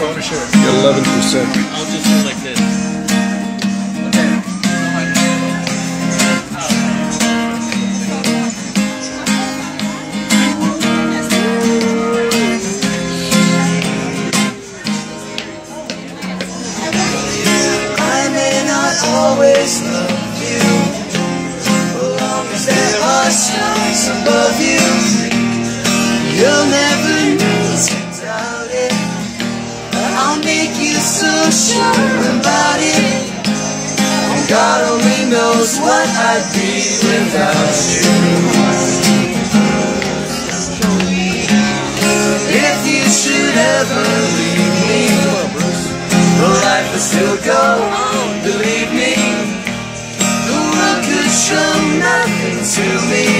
phone or share? 11%. I'll just do like this. I may not always love make you so sure about it. And God only knows what I'd be without you. If you should ever leave me, the life will still go on, believe me. The world could show nothing to me.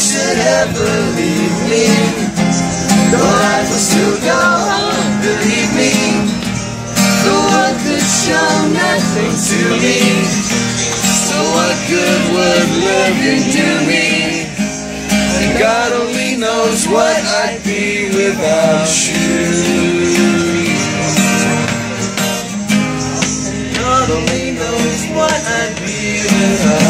should ever leave me, the life will still go on, believe me. The world could show nothing to me. So what good would living do me? And God only knows what I'd be without you. God only knows what I'd be without